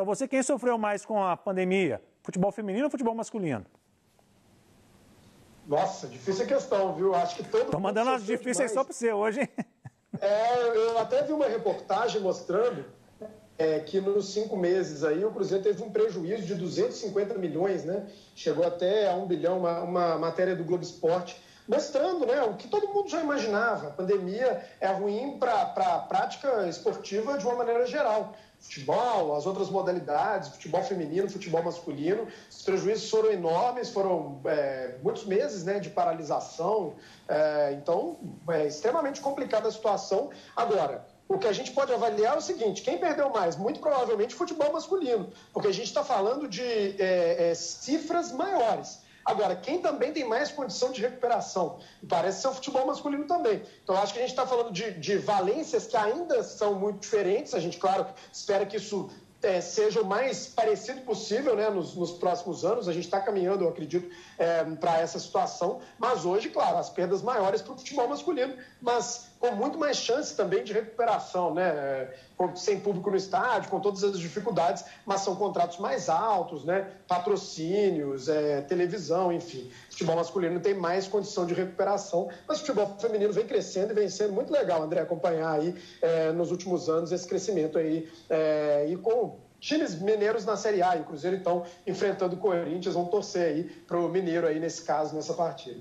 para você, quem sofreu mais com a pandemia? Futebol feminino ou futebol masculino? Nossa, difícil a questão, viu? Acho que todo Tô mandando as difíceis só para você hoje, hein? É, eu até vi uma reportagem mostrando é, que nos cinco meses aí o Cruzeiro teve um prejuízo de 250 milhões, né? Chegou até a um bilhão, uma, uma matéria do Globo Esporte mostrando né, o que todo mundo já imaginava. A pandemia é ruim para a prática esportiva de uma maneira geral. Futebol, as outras modalidades, futebol feminino, futebol masculino, os prejuízos foram enormes, foram é, muitos meses né, de paralisação. É, então, é extremamente complicada a situação. Agora, o que a gente pode avaliar é o seguinte: quem perdeu mais? Muito provavelmente futebol masculino, porque a gente está falando de é, é, cifras maiores. Agora, quem também tem mais condição de recuperação? Parece ser o futebol masculino também. Então, acho que a gente está falando de, de valências que ainda são muito diferentes. A gente, claro, espera que isso é, seja o mais parecido possível né, nos, nos próximos anos. A gente está caminhando, eu acredito, é, para essa situação. Mas hoje, claro, as perdas maiores para o futebol masculino, mas com muito mais chance também de recuperação, né? sem público no estádio, com todas as dificuldades, mas são contratos mais altos, né? patrocínios, é, televisão, enfim. Futebol masculino tem mais condição de recuperação, mas o futebol feminino vem crescendo e vem sendo muito legal, André, acompanhar aí é, nos últimos anos esse crescimento aí é, e com times mineiros na Série A, e o Cruzeiro então enfrentando o Corinthians, vamos torcer aí para o Mineiro aí nesse caso, nessa partida.